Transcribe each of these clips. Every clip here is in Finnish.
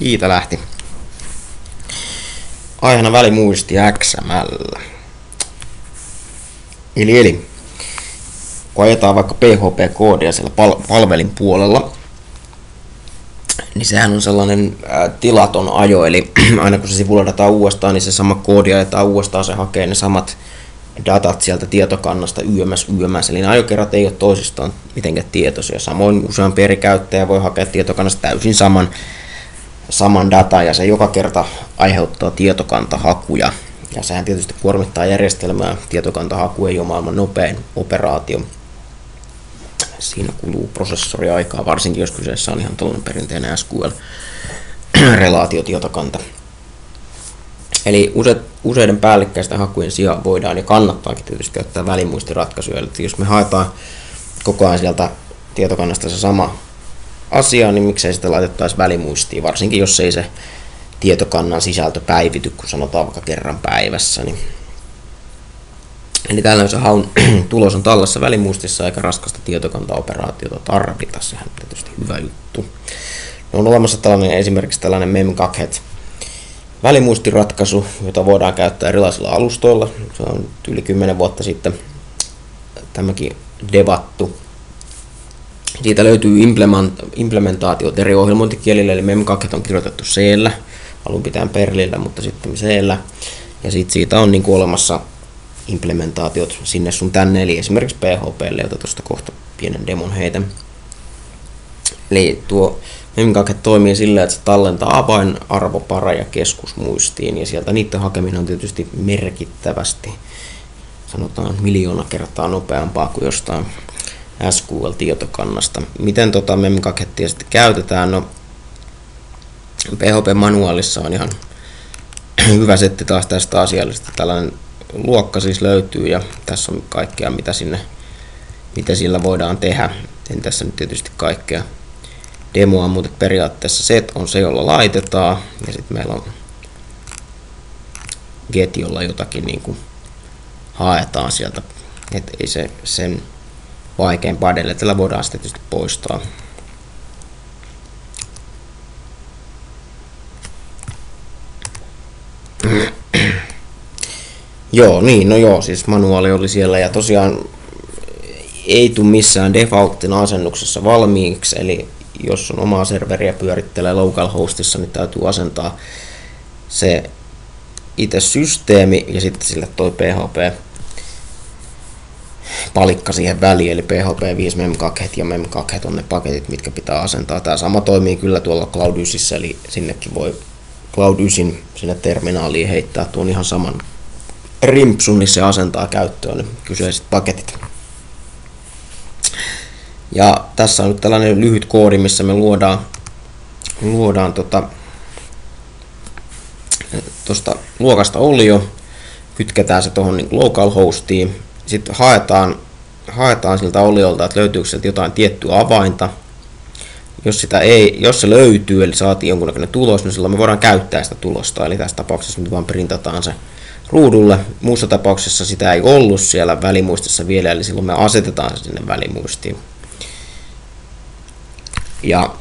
Siitä lähti. Aiheena välimuisti XML. Eli, eli kun ajetaan vaikka PHP-koodia siellä pal- palvelin puolella, niin sehän on sellainen ää, tilaton ajo, eli aina kun se sivuladataan uudestaan, niin se sama koodi ajetaan uudestaan, se hakee ne samat datat sieltä tietokannasta yömäs yömäs, eli ne ajokerrat ei ole toisistaan mitenkään tietoisia. Samoin useampi eri käyttäjä voi hakea tietokannasta täysin saman, saman datan, ja se joka kerta aiheuttaa tietokantahakuja. Ja sehän tietysti kuormittaa järjestelmää. Tietokantahaku ei ole maailman nopein operaatio. Siinä kuluu prosessoriaikaa, varsinkin jos kyseessä on ihan tällainen perinteinen SQL-relaatiotietokanta. Eli use, useiden päällekkäisten hakujen sijaan voidaan ja kannattaakin tietysti käyttää välimuistiratkaisuja. Eli jos me haetaan koko ajan sieltä tietokannasta se sama asia, niin miksei sitä laitettaisi välimuistiin, varsinkin jos ei se tietokannan sisältö päivity, kun sanotaan vaikka kerran päivässä. Niin Eli tällöin se haun tulos on tallessa välimuistissa eikä raskasta tietokantaoperaatiota tarvita. Sehän on tietysti hyvä juttu. No on olemassa tällainen, esimerkiksi tällainen Memcache välimuistiratkaisu, jota voidaan käyttää erilaisilla alustoilla. Se on yli 10 vuotta sitten tämäkin devattu. Siitä löytyy implementaatiot eri ohjelmointikielillä, eli Memcache on kirjoitettu c alun pitäen Perlillä, mutta sitten c Ja sitten siitä on niin olemassa implementaatiot sinne sun tänne, eli esimerkiksi PHPlle, jota tuosta kohta pienen demon heitä. Eli tuo Memcache toimii sillä, että se tallentaa avainarvopareja keskusmuistiin, ja sieltä niiden hakeminen on tietysti merkittävästi, sanotaan miljoona kertaa nopeampaa kuin jostain SQL-tietokannasta. Miten tota Memcachettia sitten käytetään? No, PHP-manuaalissa on ihan hyvä setti taas tästä asiallista. Tällainen luokka siis löytyy ja tässä on kaikkea mitä sinne mitä sillä voidaan tehdä. En tässä nyt tietysti kaikkea demoa, mutta periaatteessa set on se, jolla laitetaan ja sitten meillä on get, jolla jotakin niin kuin haetaan sieltä. Et ei se sen vaikein padelle, tällä voidaan sitten tietysti poistaa. Joo, niin, no joo, siis manuaali oli siellä ja tosiaan ei tule missään defaulttina asennuksessa valmiiksi, eli jos on omaa serveriä pyörittelee localhostissa, niin täytyy asentaa se itse systeemi ja sitten sille toi PHP palikka siihen väliin, eli PHP 5 memkaket ja memkaket on ne paketit, mitkä pitää asentaa. Tämä sama toimii kyllä tuolla Cloud 9, eli sinnekin voi Cloud 9 sinne terminaaliin heittää tuon ihan saman rimpsun, niin se asentaa käyttöön ne kyseiset paketit. Ja tässä on nyt tällainen lyhyt koodi, missä me luodaan, luodaan tota, tuosta luokasta olio, kytketään se tuohon niin localhostiin, sitten haetaan, haetaan siltä oliolta, että löytyykö sieltä jotain tiettyä avainta. Jos, sitä ei, jos se löytyy, eli saatiin jonkunnäköinen tulos, niin silloin me voidaan käyttää sitä tulosta. Eli tässä tapauksessa nyt vaan printataan se ruudulle. Muussa tapauksessa sitä ei ollut siellä välimuistissa vielä, eli silloin me asetetaan se sinne välimuistiin. Ja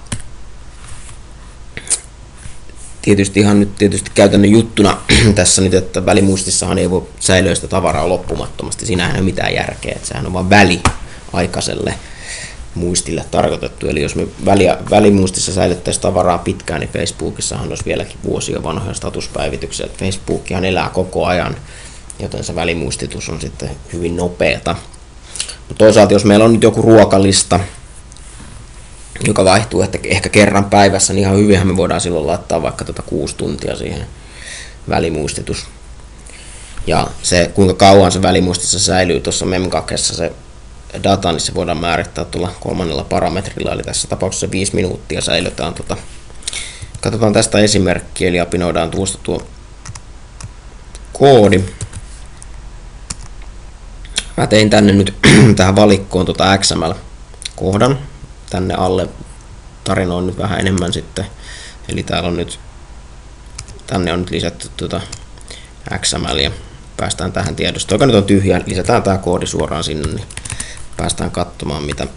tietysti ihan nyt tietysti käytännön juttuna tässä nyt, että välimuistissahan ei voi säilyä sitä tavaraa loppumattomasti. Siinähän ei ole mitään järkeä, että sehän on vain väli aikaiselle muistille tarkoitettu. Eli jos me väliä, välimuistissa säilyttäisiin tavaraa pitkään, niin Facebookissahan olisi vieläkin vuosia vanhoja statuspäivityksiä. Facebookihan elää koko ajan, joten se välimuistitus on sitten hyvin nopeata. Mutta toisaalta, jos meillä on nyt joku ruokalista, joka vaihtuu että ehkä kerran päivässä, niin ihan hyvinhän me voidaan silloin laittaa vaikka tuota kuusi tuntia siihen välimuistitus. Ja se, kuinka kauan se välimuistissa säilyy tuossa memkakessa se data, niin se voidaan määrittää tuolla kolmannella parametrilla, eli tässä tapauksessa 5 minuuttia säilytään. Tuota. Katsotaan tästä esimerkkiä, eli apinoidaan tuosta tuo koodi. Mä tein tänne nyt tähän valikkoon tuota XML-kohdan, tänne alle tarinoin nyt vähän enemmän sitten. Eli täällä on nyt, tänne on nyt lisätty tuota XML ja päästään tähän tiedostoon, joka nyt on tyhjä. Lisätään tämä koodi suoraan sinne, niin päästään katsomaan mitä,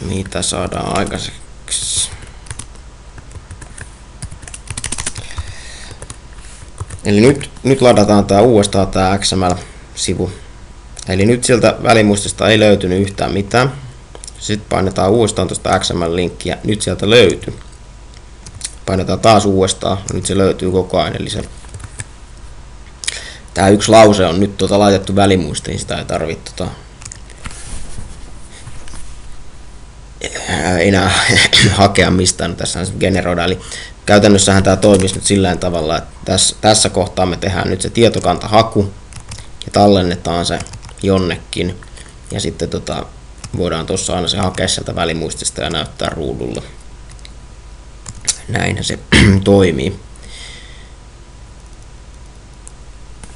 mitä saadaan aikaiseksi. Eli nyt, nyt ladataan tämä uudestaan tämä XML-sivu. Eli nyt sieltä välimuistista ei löytynyt yhtään mitään. Sitten painetaan uudestaan tuosta XML-linkkiä. Nyt sieltä löytyy. Painetaan taas uudestaan. Nyt se löytyy koko ajan. Eli se Tämä yksi lause on nyt tuota laitettu välimuistiin, sitä ei tarvitse tota, enää hakea mistään, tässä generoida. Eli käytännössähän tämä toimisi nyt sillä tavalla, että tässä, tässä kohtaa me tehdään nyt se tietokantahaku ja tallennetaan se jonnekin. Ja sitten tota, voidaan tuossa aina se hakea sieltä välimuistista ja näyttää ruudulla. Näinhän se toimii.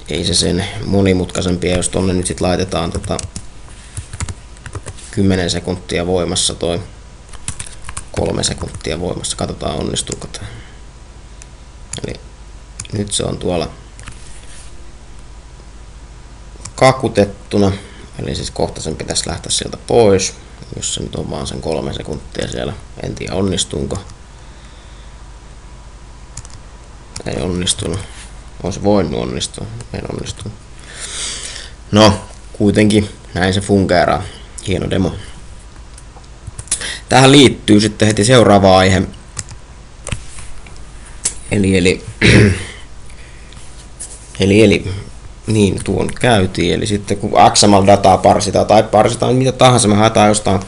Ei se sen monimutkaisempia, jos tonne nyt sitten laitetaan tota 10 sekuntia voimassa toi kolme sekuntia voimassa. Katsotaan onnistuuko tämä. Eli nyt se on tuolla kakutettuna. Eli siis kohta sen pitäisi lähteä sieltä pois, jos se nyt on vaan sen kolme sekuntia siellä. En tiedä onnistuuko. Ei onnistunut. Olisi voinut onnistua. En onnistunut. No, kuitenkin näin se funkeeraa. Hieno demo. Tähän liittyy sitten heti seuraava aihe. Eli, eli, eli, eli niin tuon käytiin. Eli sitten kun XML-dataa parsitaan tai parsitaan mitä tahansa, me haetaan jostain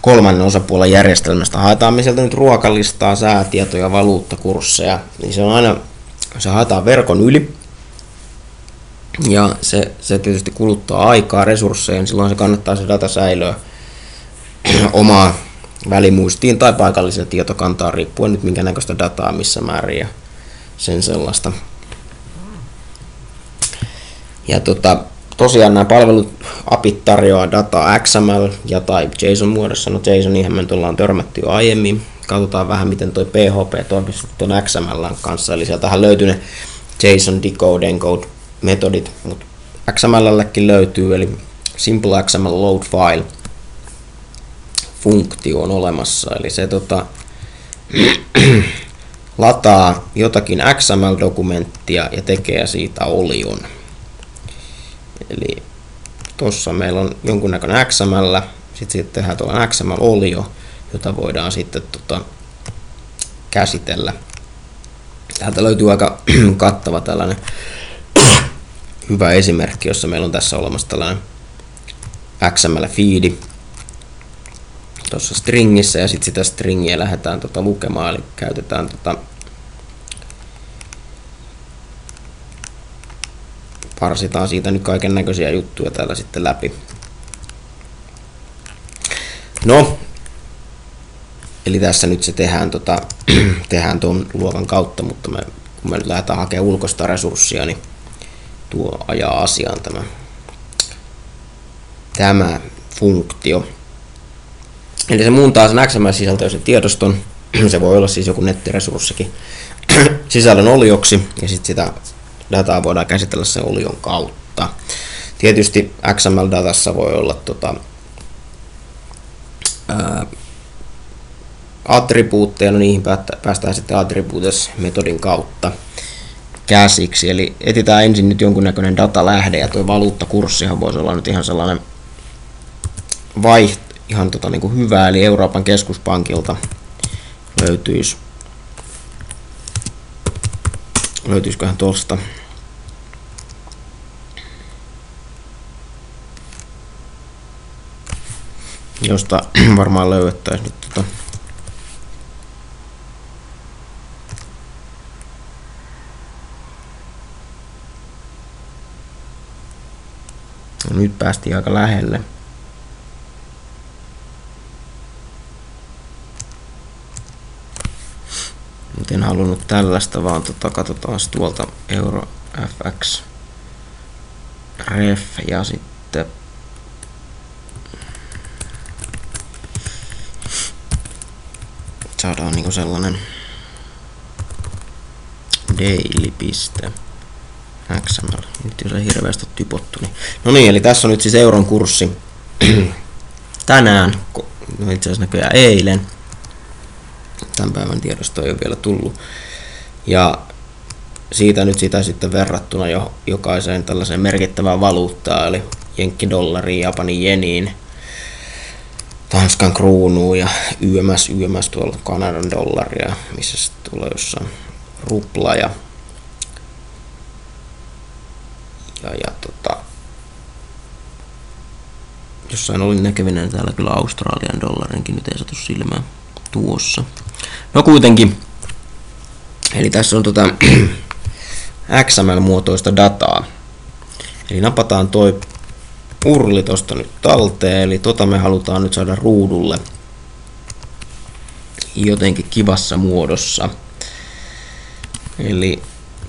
kolmannen osapuolen järjestelmästä. Haetaan me sieltä nyt ruokalistaa, säätietoja, valuuttakursseja. Niin se on aina, se haetaan verkon yli. Ja se, se tietysti kuluttaa aikaa, resursseja, niin silloin se kannattaa se data säilöä omaa välimuistiin tai paikalliseen tietokantaan, riippuen nyt minkä näköistä dataa missä määrin ja sen sellaista. Ja tota, tosiaan nämä palvelut, apit tarjoaa dataa XML ja tai JSON muodossa. No JSON me ollaan törmätty jo aiemmin. Katsotaan vähän miten toi PHP toimii tuon XML kanssa. Eli sieltähän löytyy ne JSON decode encode metodit, mutta XMLllekin löytyy, eli Simple XML Load File funktio on olemassa, eli se tota, lataa jotakin XML-dokumenttia ja tekee siitä olion. Eli tuossa meillä on jonkunnäköinen XML, sitten siitä tehdään tuolla XML-olio, jota voidaan sitten tota, käsitellä. Täältä löytyy aika kattava tällainen hyvä esimerkki, jossa meillä on tässä olemassa tällainen XML-fiidi, tuossa stringissä ja sitten sitä stringiä lähdetään tota lukemaan, eli käytetään tota parsitaan siitä nyt kaiken näköisiä juttuja täällä sitten läpi. No, eli tässä nyt se tehdään, tota, tehdään tuon luokan kautta, mutta me, kun me nyt lähdetään hakemaan ulkoista resurssia, niin tuo ajaa asiaan tämä, tämä funktio. Eli se muuntaa sen XML-sisältöisen tiedoston, se voi olla siis joku nettiresurssikin, sisällön olioksi, ja sitten sitä dataa voidaan käsitellä sen olion kautta. Tietysti XML-datassa voi olla tota, ää, attribuutteja, no niihin päästään sitten attributes-metodin kautta käsiksi. Eli etsitään ensin nyt jonkunnäköinen datalähde, ja tuo valuuttakurssihan voisi olla nyt ihan sellainen vaiht, ihan tota niin kuin hyvää, eli Euroopan keskuspankilta löytyisi löytyisiköhän tuosta josta varmaan löydettäisiin nyt tota no, nyt päästiin aika lähelle. Halunnut tällaista, vaan tota, katsotaan tuolta Euro FX ref ja sitten saadaan niinku sellainen daily.xml. Nyt jos ei hirveästi typottu. Niin. No niin, eli tässä on nyt siis euron kurssi tänään, no itse asiassa näköjään eilen, tämän päivän tiedosto ei ole vielä tullut. Ja siitä nyt sitä sitten verrattuna jo jokaiseen tällaiseen merkittävään valuuttaan, eli jenkkidollariin, japanin jeniin, Tanskan kruunuun ja YMS, YMS tuolla Kanadan dollaria, missä se tulee jossain rupla ja, ja, ja tota, jossain olin näkevinä täällä kyllä Australian dollarinkin, nyt ei satu silmään tuossa. No kuitenkin, eli tässä on tota XML-muotoista dataa. Eli napataan toi urli tosta nyt talteen, eli tota me halutaan nyt saada ruudulle jotenkin kivassa muodossa. Eli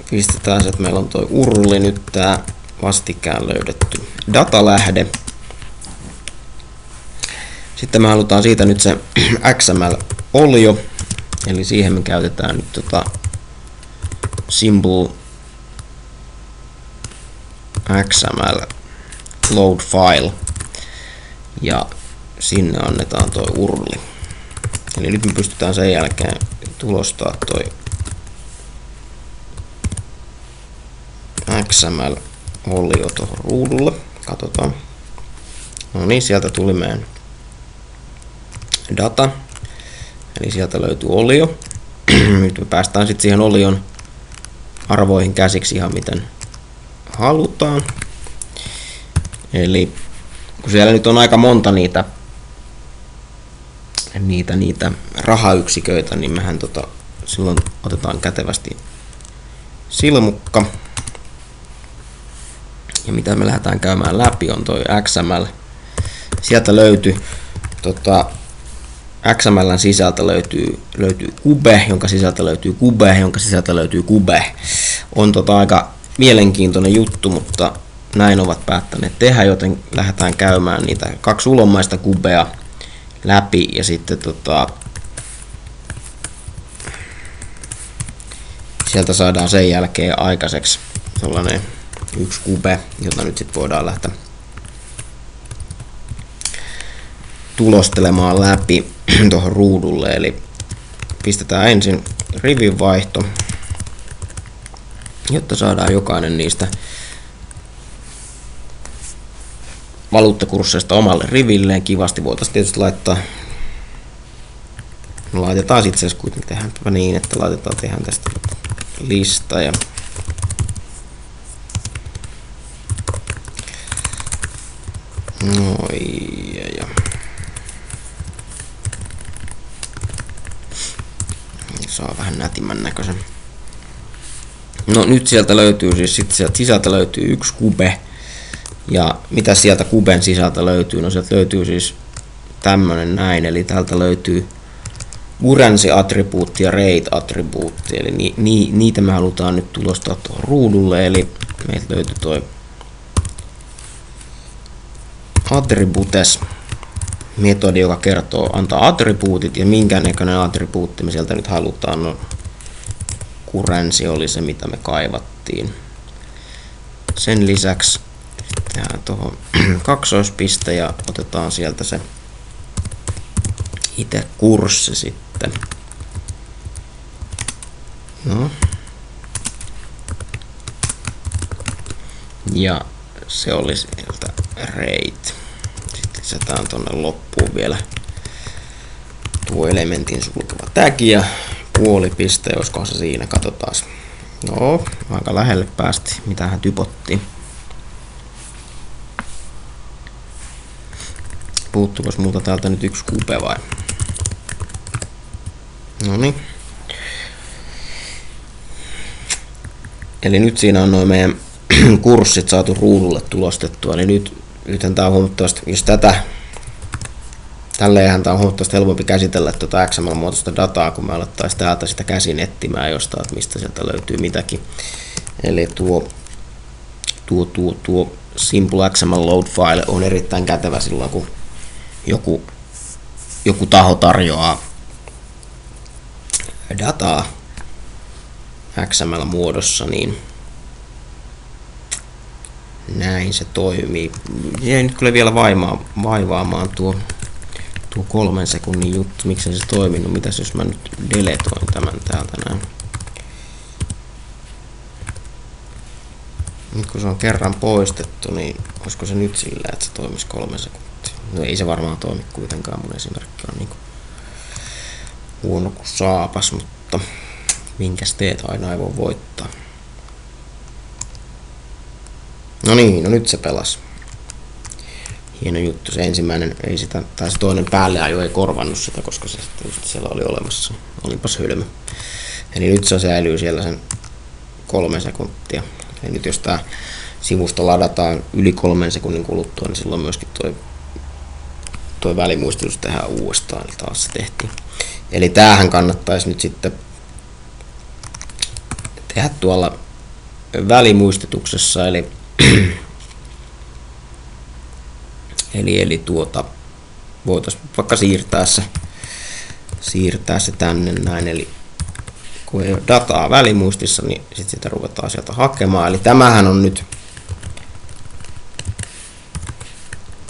pistetään se, että meillä on toi urli nyt tää vastikään löydetty datalähde. Sitten me halutaan siitä nyt se XML-olio, eli siihen me käytetään nyt tota symbol XML load file ja sinne annetaan toi urli. Eli nyt me pystytään sen jälkeen tulostaa toi XML-olio tuohon ruudulle. Katsotaan. No niin, sieltä tuli meidän data. Eli sieltä löytyy olio. Nyt me päästään sitten siihen olion arvoihin käsiksi ihan miten halutaan. Eli kun siellä nyt on aika monta niitä, niitä, niitä rahayksiköitä, niin mehän tota, silloin otetaan kätevästi silmukka. Ja mitä me lähdetään käymään läpi on toi XML. Sieltä löytyy tota, XMLn sisältä löytyy, löytyy kube, jonka sisältä löytyy kube, jonka sisältä löytyy kube. On tota aika mielenkiintoinen juttu, mutta näin ovat päättäneet tehdä, joten lähdetään käymään niitä kaksi ulommaista kubea läpi ja sitten tota, sieltä saadaan sen jälkeen aikaiseksi sellainen yksi kube, jota nyt sitten voidaan lähteä tulostelemaan läpi tuohon ruudulle. Eli pistetään ensin rivin vaihto, jotta saadaan jokainen niistä valuuttakursseista omalle rivilleen. Kivasti voitaisiin tietysti laittaa no laitetaan sitten asiassa kuitenkin tehdään niin, että laitetaan tehdään tästä lista ja Noin ja, ja. Saa vähän nätimmän näköisen. No nyt sieltä löytyy siis, sit sieltä sisältä löytyy yksi kube, ja mitä sieltä kuben sisältä löytyy? No sieltä löytyy siis tämmönen näin, eli täältä löytyy currency-attribuutti ja rate-attribuutti, eli ni, ni, niitä me halutaan nyt tulostaa tuohon ruudulle, eli meiltä löytyy toi attributes metodi, joka kertoo, antaa attribuutit ja minkä näköinen attribuutti me sieltä nyt halutaan. No, currency oli se, mitä me kaivattiin. Sen lisäksi tehdään tuohon kaksoispiste ja otetaan sieltä se itse kurssi sitten. No. Ja se oli sieltä rate. Lisätään tonne loppuun vielä tuo elementin sulkeva tag ja puolipiste, josko se siinä, katsotaan. No, aika lähelle päästi, mitä hän typotti. Puuttuuko muuta täältä nyt yksi kupe vai? No niin. Eli nyt siinä on noin meidän kurssit saatu ruudulle tulostettua, niin nyt, nythän tämä on huomattavasti, jos tätä, tälleenhän tämä on huomattavasti helpompi käsitellä tuota XML-muotoista dataa, kun me alettaisiin täältä sitä käsin etsimään jostain, että mistä sieltä löytyy mitäkin. Eli tuo, tuo, tuo, tuo Simple XML Load File on erittäin kätevä silloin, kun joku, joku taho tarjoaa dataa XML-muodossa, niin näin se toimii. Jäi nyt kyllä vielä vaimaa, vaivaamaan tuo, tuo kolmen sekunnin juttu, miksi se toiminut. Mitäs jos mä nyt deletoin tämän täältä näin? nyt kun se on kerran poistettu, niin olisiko se nyt sillä, että se toimisi kolme sekuntia? No ei se varmaan toimi kuitenkaan, mun esimerkki on niin huono kuin saapas, mutta minkäs teet aina ei voi voittaa. No niin, no nyt se pelas. Hieno juttu, se ensimmäinen ei sitä, tai se toinen päälle ajo ei korvannut sitä, koska se sitten just siellä oli olemassa. Olipas hylmä. Eli nyt se säilyy siellä sen kolme sekuntia. Eli nyt jos tämä sivusto ladataan yli kolmen sekunnin kuluttua, niin silloin myöskin toi, toi välimuistutus tehdään uudestaan, eli taas se tehtiin. Eli tämähän kannattaisi nyt sitten tehdä tuolla välimuistutuksessa, eli eli, eli tuota, voitaisiin vaikka siirtää se, siirtää se tänne näin, eli kun ei ole dataa välimuistissa, niin sitten sitä ruvetaan sieltä hakemaan. Eli tämähän on nyt,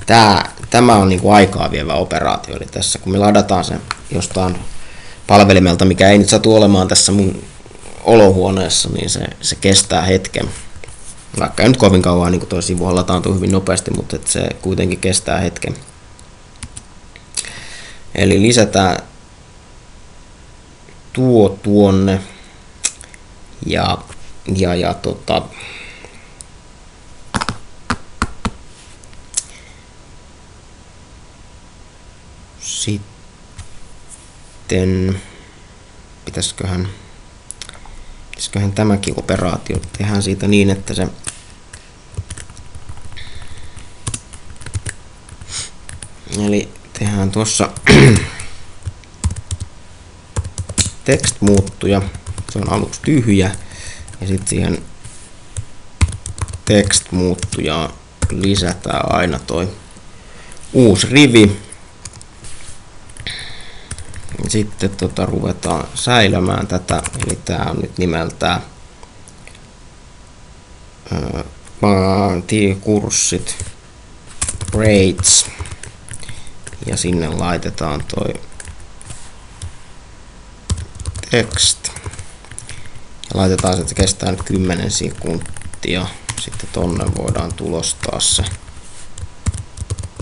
tämä, tämä on niin kuin aikaa vievä operaatio. Eli tässä kun me ladataan se jostain palvelimelta, mikä ei nyt satu olemaan tässä mun olohuoneessa, niin se, se kestää hetken. Vaikka ei nyt kovin kauan, niin kuin tuo sivu lataantuu hyvin nopeasti, mutta että se kuitenkin kestää hetken. Eli lisätään tuo tuonne ja, ja, ja tota, sitten pitäisiköhän, pitäisiköhän tämäkin operaatio tehdään siitä niin, että se Eli tehdään tuossa text-muuttuja. Se on aluksi tyhjä. Ja sitten siihen text-muuttujaan lisätään aina toi uusi rivi. Sitten tota, ruvetaan säilömään tätä, eli tämä on nyt nimeltään kurssit rates ja sinne laitetaan toi text. Ja laitetaan se, että kestää nyt 10 sekuntia. Sitten tonne voidaan tulostaa se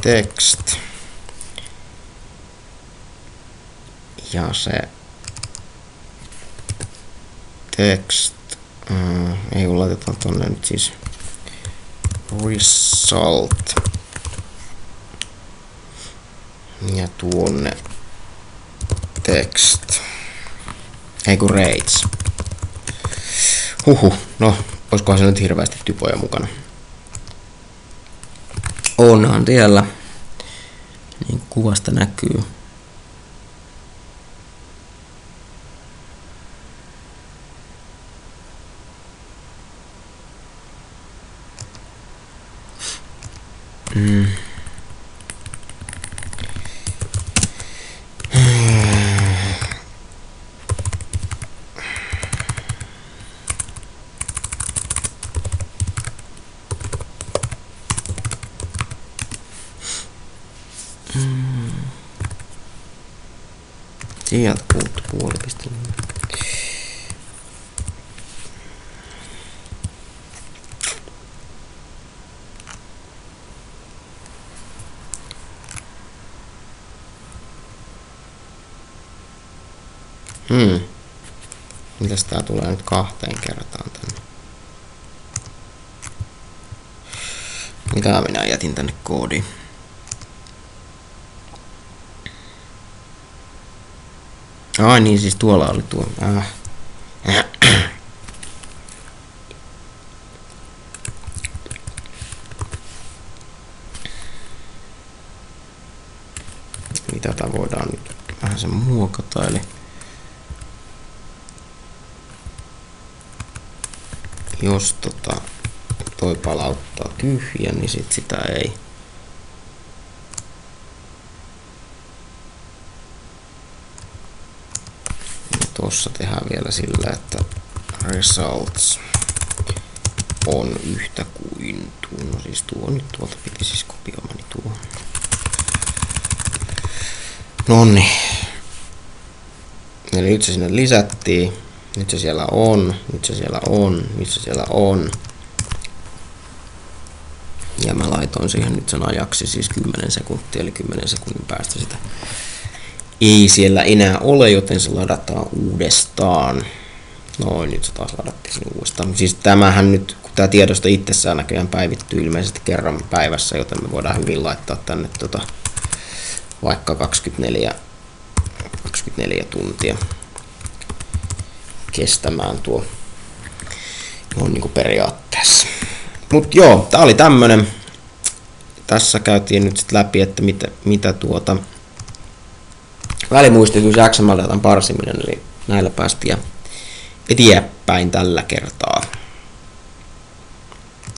text. Ja se text, äh, ei kun laitetaan tonne nyt siis result. Ja tuonne text. Ei kun rates. Huhu, no, olisikohan se nyt hirveästi typoja mukana. Onhan siellä. Niin kuvasta näkyy. Mm. Sieltä puuttu puoli piste. Hmm. Mitäs tää tulee nyt kahteen kertaan tänne? Mitä minä jätin tänne koodiin? Ai niin, siis tuolla oli tuo. Äh. Mitä tätä voidaan nyt vähän sen muokata, eli jos tota, toi palauttaa tyhjän, niin sit sitä ei Tuossa tehdään vielä sillä, että results on yhtä kuin tuo. No siis tuo nyt tuolta piti siis kopioimani tuo. Nonni. Eli nyt se sinne lisättiin. Nyt se siellä on. Nyt se siellä on. Nyt se siellä on. laitoin siihen nyt sen ajaksi siis 10 sekuntia, eli 10 sekunnin päästä sitä ei siellä enää ole, joten se ladataan uudestaan. Noin, nyt se taas ladattiin sinne uudestaan. Siis tämähän nyt, kun tämä tiedosto itsessään näköjään päivittyy ilmeisesti kerran päivässä, joten me voidaan hyvin laittaa tänne tota, vaikka 24, 24 tuntia kestämään tuo on niin periaatteessa. Mutta joo, tää oli tämmönen. Tässä käytiin nyt sit läpi, että mitä, mitä tuota välimuistitus XML-datan parsiminen, eli näillä päästiin eteenpäin tällä kertaa.